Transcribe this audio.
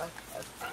Okay.